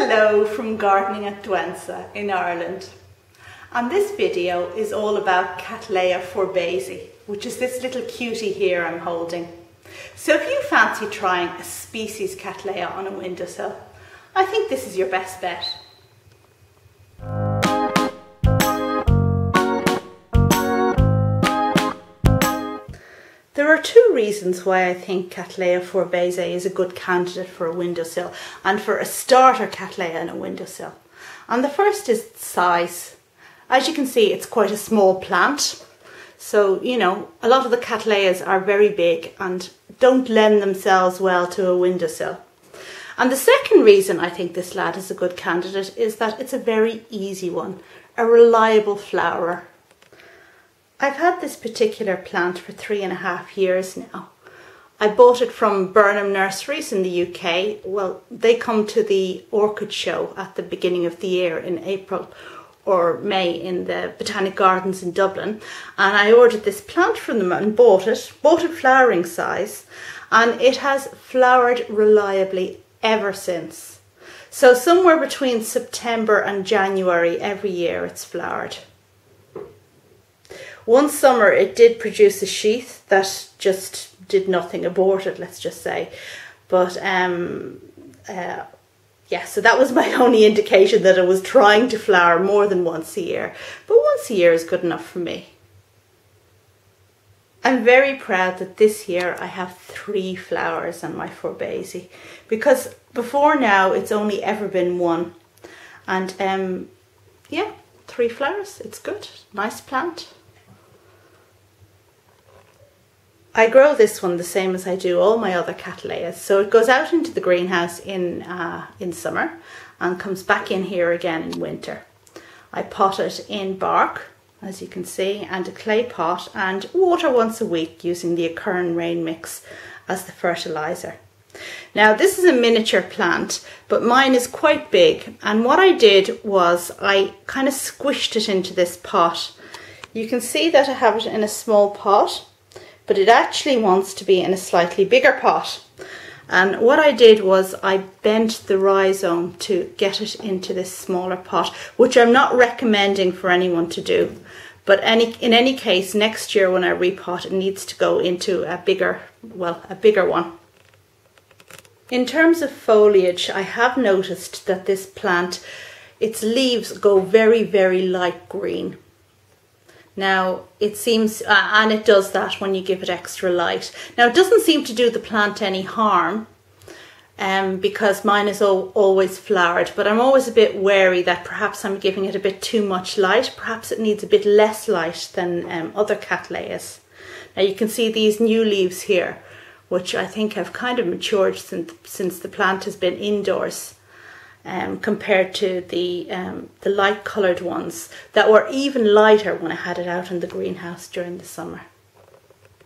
Hello from Gardening at Douentza in Ireland. And this video is all about Cattleya forbesii, which is this little cutie here I'm holding. So if you fancy trying a species Cattleya on a windowsill, I think this is your best bet. There are two reasons why I think Cattleya forbesii is a good candidate for a windowsill and for a starter Cattleya in a windowsill. And the first is size. As you can see, it's quite a small plant. So, you know, a lot of the Cattleyas are very big and don't lend themselves well to a windowsill. And the second reason I think this lad is a good candidate is that it's a very easy one, a reliable flower. I've had this particular plant for three and a half years now. I bought it from Burnham Nurseries in the UK. Well, they come to the orchid show at the beginning of the year in April or May in the Botanic Gardens in Dublin. And I ordered this plant from them and bought it, bought it flowering size, and it has flowered reliably ever since. So somewhere between September and January every year it's flowered. One summer it did produce a sheath that just did nothing, aborted, let's just say. But um, uh, yeah, so that was my only indication that it was trying to flower more than once a year. But once a year is good enough for me. I'm very proud that this year I have three flowers on my Forbesii because before now it's only ever been one. And um, yeah, three flowers, it's good, nice plant. I grow this one the same as I do all my other cattleyas. So it goes out into the greenhouse in, uh, in summer and comes back in here again in winter. I pot it in bark, as you can see, and a clay pot and water once a week using the Akerne rain mix as the fertiliser. Now this is a miniature plant, but mine is quite big. And what I did was I kind of squished it into this pot. You can see that I have it in a small pot but it actually wants to be in a slightly bigger pot. And what I did was I bent the rhizome to get it into this smaller pot, which I'm not recommending for anyone to do. But any, in any case, next year when I repot, it needs to go into a bigger, well, a bigger one. In terms of foliage, I have noticed that this plant, its leaves go very, very light green. Now it seems, uh, and it does that when you give it extra light. Now it doesn't seem to do the plant any harm um, because mine is all, always flowered, but I'm always a bit wary that perhaps I'm giving it a bit too much light. Perhaps it needs a bit less light than um, other cattleyas. Now you can see these new leaves here, which I think have kind of matured since, since the plant has been indoors um, compared to the, um, the light coloured ones that were even lighter when I had it out in the greenhouse during the summer.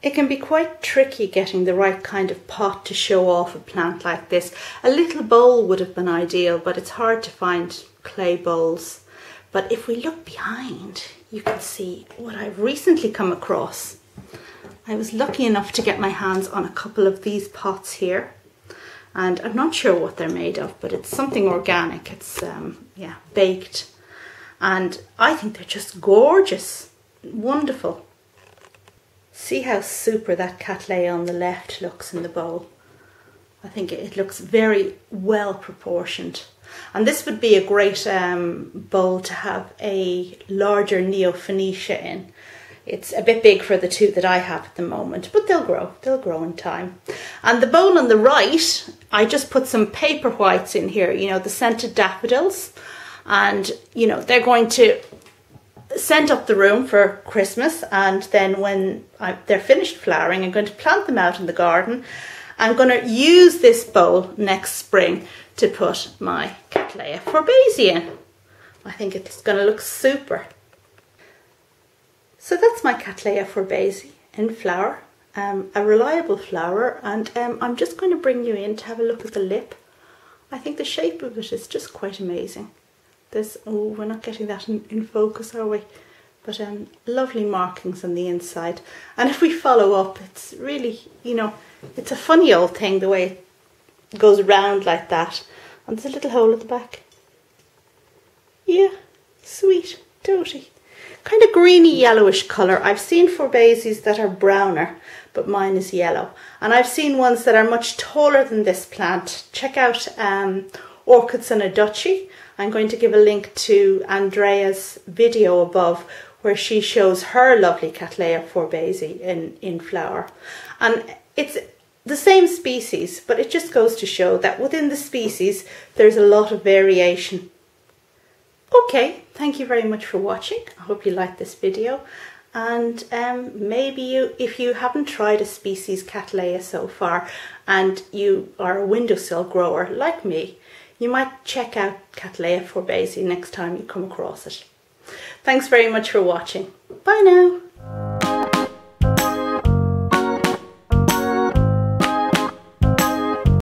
It can be quite tricky getting the right kind of pot to show off a plant like this. A little bowl would have been ideal, but it's hard to find clay bowls. But if we look behind, you can see what I've recently come across. I was lucky enough to get my hands on a couple of these pots here and I'm not sure what they're made of but it's something organic. It's um, yeah baked. And I think they're just gorgeous. Wonderful. See how super that cattleya on the left looks in the bowl? I think it looks very well proportioned. And this would be a great um, bowl to have a larger Neofinetia in it's a bit big for the two that I have at the moment, but they'll grow. They'll grow in time. And the bowl on the right, I just put some paper whites in here, you know, the scented daffodils. And, you know, they're going to scent up the room for Christmas. And then when I, they're finished flowering, I'm going to plant them out in the garden. I'm going to use this bowl next spring to put my Cattleya forbesii in. I think it's going to look super. So that's my Cattleya forbesii in flower, um, a reliable flower and um, I'm just going to bring you in to have a look at the lip. I think the shape of it is just quite amazing. There's, oh we're not getting that in, in focus are we? But um, lovely markings on the inside and if we follow up it's really, you know, it's a funny old thing the way it goes around like that And there's a little hole at the back. Yeah, sweet, doty. Kind of greeny yellowish colour. I've seen Fourbases that are browner, but mine is yellow. And I've seen ones that are much taller than this plant. Check out um, Orchids and a Duchy. I'm going to give a link to Andrea's video above where she shows her lovely Cattleya Forbesii in, in flower. And it's the same species, but it just goes to show that within the species, there's a lot of variation. Okay, thank you very much for watching. I hope you liked this video. And um, maybe you, if you haven't tried a species Cattleya so far and you are a windowsill grower like me, you might check out Cattleya Forbesii next time you come across it. Thanks very much for watching. Bye now.